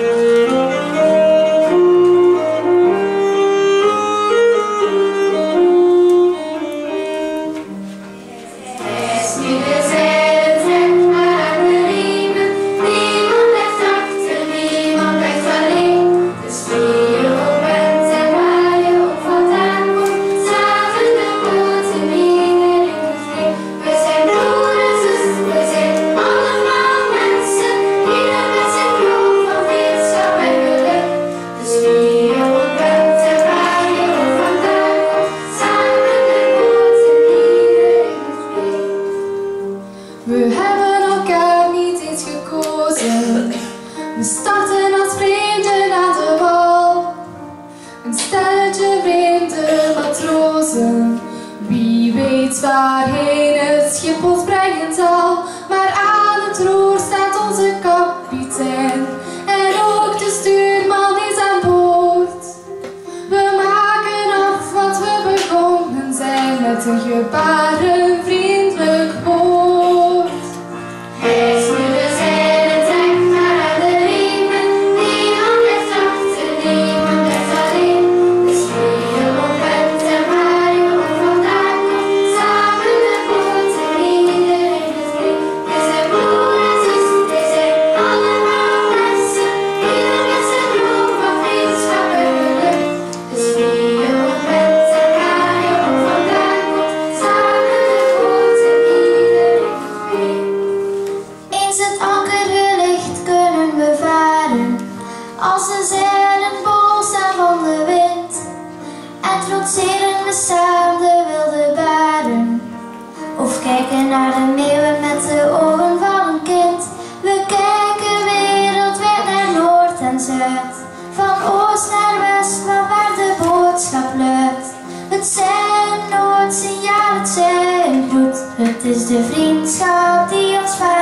Yes, We starten als vrienden aan de wal. Een stelletje vreemde matrozen. Wie weet waarheen het schip ons brengen zal. Maar aan het roer staat onze kapitein. En ook de stuurman is aan boord. We maken af wat we begonnen zijn met een gebarenvriend. we samen de wilde baren Of kijken naar de meeuwen met de ogen van een kind. We kijken wereldwijd naar noord en zuid. Van oost naar west, van waar de boodschap luidt. Het zijn nooit het zijn bloed. Het is de vriendschap die ons vaart.